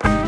Bye.